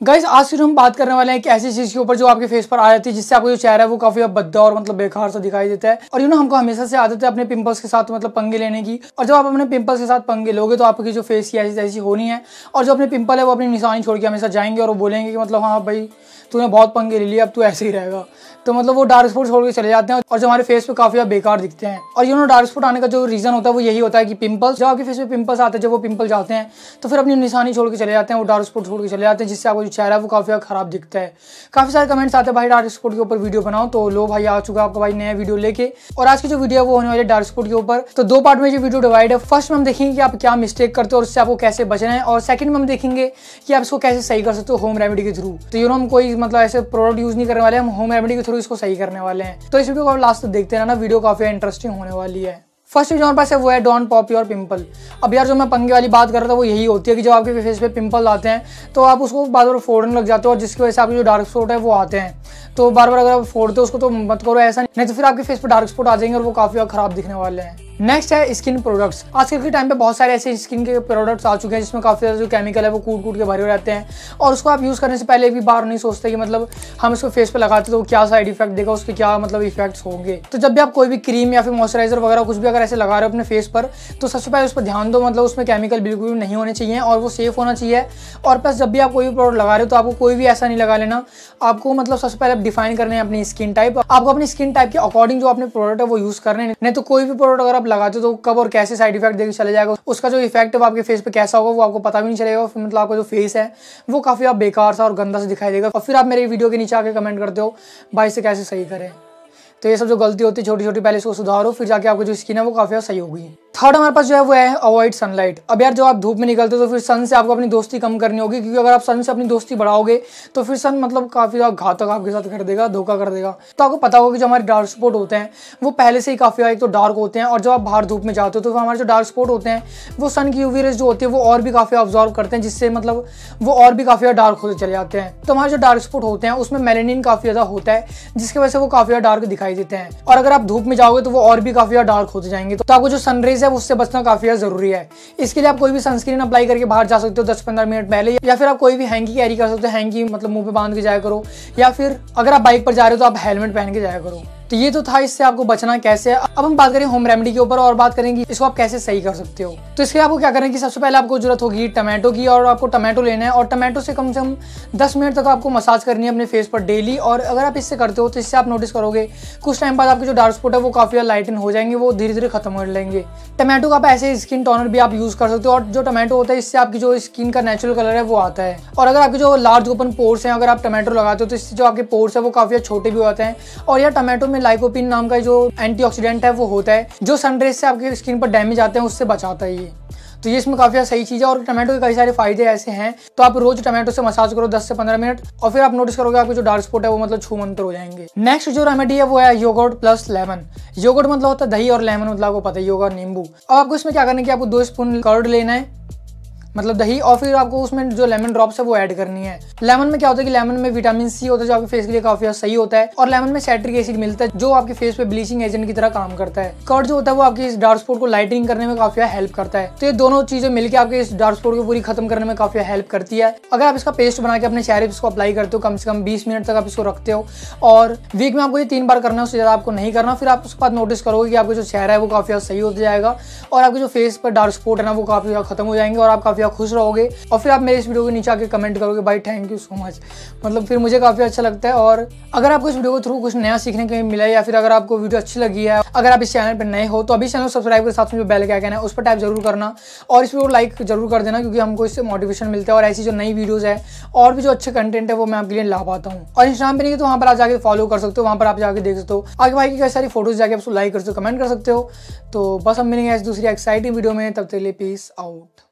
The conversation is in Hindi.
गाइस आज फिर हम बात करने वाले हैं कि ऐसी चीज़ के ऊपर जो आपके फेस पर आ जाती है, जिससे आपका जो चेहरा है वो काफ़ी अब बद्दा और मतलब बेकार सा दिखाई देता है। और यू ना हमको हमेशा से आदत है अपने पिंपल्स के साथ मतलब पंगे लेने की। और जब आप अपने पिंपल्स के साथ पंगे लोगे तो आपकी जो फेस की ऐसी ऐसी होनी है। और जो अपने पिंपल है, वो अपनी निशानी छोड़ के हमेशा जाएँगे और वो बोलेंगे कि मतलब हाँ भाई तूने बहुत पंगे ले लिए, अब तू ऐसे ही रहेगा। तो मतलब वो डार्क स्पॉट छोड़ के चले जाते हैं और जो हमारे फेस पे काफ़ी बेकार दिखते हैं। और यू डार्क स्पॉट आने का जो रीजन होता है, वो यही होता है कि पिंपल्स जब आपके फेस पे पिंपल्स आते हैं, जब वो पिंपल जाते हैं तो फिर अपनी निशानी छोड़ के चले जाते हैं, वो डार्क स्पॉट छोड़ के चले जाते हैं, जिससे आपको जो चेहरा है, वो काफ़ी खराब दिखता है। काफ़ी सारे कमेंट्स आते हैं, भाई, डार्क स्पॉट के ऊपर वीडियो बनाओ। तो लो भाई, आ चुका आपका भाई नया वीडियो लेके। और आज की जो वीडियो है, वो होने वाली डार्क स्पॉट के ऊपर। तो दो पार्ट में जो वीडियो डिवाइड है। फ़र्स्ट में हम देखेंगे कि आप क्या मिस्टेक करते हो और उससे आपको कैसे बचना है। और सेकंड में हम देखेंगे कि आप इसको कैसे सही कर सकते हो होम रेमेडी के थ्रू तो यू नो हम कोई मतलब ऐसे प्रोडक्ट यूज़ नहीं करने वाले, हम होम रेमेडी के थ्रू इसको सही करने वाले हैं। तो इस वीडियो को लास्ट तक देखते रहना वीडियो काफ़ी इंटरेस्टिंग होने वाली है। फ़र्स्ट जो हमारे पास है, वो है डॉन पॉप योर पिंपल अब यार जो मैं पंगे वाली बात कर रहा था, वो यही होती है कि जब आपके फेस पे पिंपल आते हैं तो आप उसको बार बार फोड़ने लग जाते हो और जिसकी वजह से आपके जो डार्क स्पॉट है, वो आते हैं। तो बार बार अगर आप फोड़ते हो उसको तो मत करो, ऐसा नहीं। तो फिर आपके फेस पर डार्क स्पॉट आ जाएँगे और वो काफ़ी खराब दिखने वाले हैं। नेक्स्ट है स्किन प्रोडक्ट्स आजकल के टाइम पे बहुत सारे ऐसे स्किन के प्रोडक्ट्स आ चुके हैं जिसमें काफ़ी ज़्यादा जो केमिकल है वो कूट कूट के भरे हुए रहते हैं। और उसको आप यूज़ करने से पहले भी बार नहीं सोचते कि मतलब हम इसको फेस पे लगाते तो क्या साइड इफ़ेक्ट देगा, उसके क्या मतलब इफेक्ट्स होंगे। तो जब भी आप कोई भी क्रीम या फिर मॉइस्चराइजर वगैरह कुछ भी अगर ऐसे लगा रहे हो अपने फेस पर तो सबसे पहले उस पर ध्यान दो मतलब उसमें केमिकल बिल्कुल भी नहीं होने चाहिए और वो सेफ़ होना चाहिए। और प्लस जब भी आप कोई भी प्रोडक्ट लगा रहे हो तो आपको कोई भी ऐसा नहीं लगा लेना। आपको मतलब सबसे पहले आप डिफाइन करने अपनी स्किन टाइप आपको अपनी स्किन टाइप के अकॉर्डिंग जो अपने प्रोडक्ट है वो यूज़ करने नहीं तो कोई भी प्रोडक्ट अगर आप लगाते हो तो कब और कैसे साइड इफ़ेक्ट देखने चले जाएगा? उसका जो इफ़ेक्ट है आपके फेस पे कैसा होगा, वो आपको पता भी नहीं चलेगा। फिर मतलब आपका जो फेस है, वो काफ़ी आप बेकार सा और गंदा सा दिखाई देगा। और फिर आप मेरे वीडियो के नीचे आके कमेंट करते हो, भाई से कैसे सही करें? तो ये सब जो गलती होती है छोटी छोटी पहले इसको सुधारो, फिर जाके आपकी जो स्किन है वो काफ़ी सही होगी। थर्ड हमारे पास जो है वो है अवॉइड सनलाइट अब यार जब आप धूप में निकलते हो तो फिर सन से आपको अपनी दोस्ती कम करनी होगी, क्योंकि अगर आप सन से अपनी दोस्ती बढ़ाओगे तो फिर सन मतलब काफ़ी ज़्यादा घातक आपके साथ कर देगा, धोखा कर देगा। तो आपको पता होगा कि जो हमारे डार्क स्पॉट होते हैं, वो पहले से ही काफ़ी एक तो डार्क होते हैं, और जब आप बाहर धूप में जाते हो तो हमारे जो डार्क स्पॉट होते हैं, वो सन की यूवी रेज जो होती है, वो और भी काफ़ी ऑब्जॉर्व करते हैं, जिससे मतलब वो और भी काफ़ी ज़्यादा डार्क होते चले जाते हैं। तो हमारे जो डार्क स्पॉट होते हैं, उसमें मेलेनिन काफ़ी ज़्यादा होता है, जिसकी वजह से वो काफ़ी ज़्यादा डार्क दिखाई देते हैं। और अगर आप धूप में जाओगे तो वो और भी काफ़ी डार्क होते जाएँगे। तो आपको जो सनरेज है, उससे बचना काफ़ी ज़्यादा ज़रूरी है। इसके लिए आप कोई भी सनस्क्रीन अप्लाई करके बाहर जा सकते हो दस पंद्रह मिनट पहले, या फिर आप कोई भी हैंगी कैरी कर सकते हो। हैंकी मतलब मुँह पे बाँध के जाया करो। या फिर अगर आप बाइक पर जा रहे हो तो आप हेलमेट पहन के जाया करो। तो ये तो था इससे आपको बचना कैसे अब हम बात करें होम रेमेडी के ऊपर और बात करेंगे इसको आप कैसे सही कर सकते हो। तो इसके आपको क्या करें कि सबसे पहले आपको ज़रूरत होगी टमाटो की और आपको टमाटो लेना है। और टमाटो से कम से कम दस मिनट तक आपको मसाज करनी है अपने फेस पर डेली और अगर आप इससे करते हो तो इससे आप नोटिस करोगे, कुछ टाइम बाद आपके जो डार्क स्पॉट है वो काफ़ी लाइटन हो जाएँगे, वो धीरे धीरे खत्म हो लेंगे टमाटो का आप ऐसे स्किन टोनर भी आप यूज़ कर सकते हो। और जो टमाटो होता है, इससे आपकी जो स्किन का नेचुरल कलर है वो आता है। और अगर आपके जो लार्ज ओपन पोर्स हैं, अगर आप टमाटो लगाते हो तो इससे जो आपके पोर्स है, वो काफ़ी छोटे भी होते हैं। और यह टमाटो में लाइकोपिन नाम का का जो एंटीऑक्सीडेंट है वो होता है, जो सनरेज से आपके स्किन पर डैमेज आते हैं, उससे बचाता है ये। तो ये इसमें काफ़ी सही चीज़ है और टमाटो के कई सारे फ़ायदे ऐसे हैं। तो आप रोज टमाटो से मसाज करो 10 से 15 मिनट और फिर आप नोटिस करोगे आपके जो डार्क स्पॉट है वो मतलब छू मंत्र हो जाएँगे। नेक्स्ट जो रेमेडी है वो है योगर्ट प्लस लेमन योगर्ट मतलब होता है दही और लेमन मतलब आपको पता है योगा नींबू। अब आपको इसमें क्या करना है कि आपको दो स्पून कर्ड लेना है। मतलब दही और फिर आपको उसमें जो लेमन ड्रॉप्स है वो ऐड करनी है। लेमन में क्या होता है कि लेमन में विटामिन सी होता है जो आपके फेस के लिए काफ़ी सही होता है और लेमन में सैट्रिक एसिड मिलता है जो आपके फेस पे ब्लीचिंग एजेंट की तरह काम करता है। कर्ड जो होता है वो आपके इस डार्क स्पॉट को लाइटिंग करने में काफ़ी हेल्प करता है। तो ये दोनों चीज़ें मिलकर आपके इस डार्क स्पॉट को पूरी खत्म करने में काफ़ी हेल्प करती है। अगर आप इसका पेस्ट बना के अपने चेहरे पर इसको अप्लाई करते हो, कम से कम बीस मिनट तक आप इसको रखते हो और वीक में आपको ये तीन बार करना है, उससे ज़्यादा आपको नहीं करना। फिर आप उसके बाद नोटिस करोगे कि आपका जो चेहरा है वो काफ़ी सही होता जाएगा और आपके जो फेस पर डार्क स्पॉट है ना, वो काफ़ी खत्म हो जाएँगे और आप काफ़ी खुश रहोगे और फिर आप मेरे इस वीडियो के नीचे आके कमेंट करोगे, भाई थैंक यू सो मच मतलब फिर मुझे काफ़ी अच्छा लगता है और अगर आपको इस वीडियो को थ्रू कुछ नया सीखने को मिला या फिर अगर आपको वीडियो अच्छी लगी है, अगर आप इस चैनल पर नए हो तो अभी चैनल सब्सक्राइब के साथ में जो बेल क्या कहना है, उस पर टाइप ज़रूर करना और इस वीडियो को लाइक ज़रूर कर देना क्योंकि हमको इससे मोटिवेशन मिलता है और ऐसी जो नई वीडियोज़ है और भी जो अच्छे कंटेंट है वो मैं आपके लिए ला पाता हूँ। और इंस्टाग्राम पर नहीं तो वहाँ पर आप जाके फॉलो कर सकते हो, वहाँ पर आप जाकर देख सकते हो। आगे भाई की कई सारी फ़ोटोज़ जाके आप लाइक कर सकते हो कमेंट कर सकते हो। तो बस हम मिलेंगे ऐसी दूसरी एक्साइटिंग वीडियो में, तब तक लिए पीस आउट